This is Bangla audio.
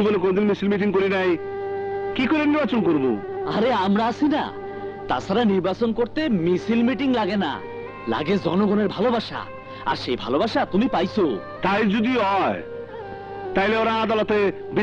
জীবনে কোনদিন মিছিল মিটিং করি নাই। কি করে নির্বাচন করব? আরে আমরা আছি না। তাছাড়া নির্বাচন করতে মিছিল মিটিং লাগে না। লাগে জনগণের ভালোবাসা। আর সেই ভালোবাসা তুমি পাইছো। তাই যদি হয় তাইলে ওরা আদালতে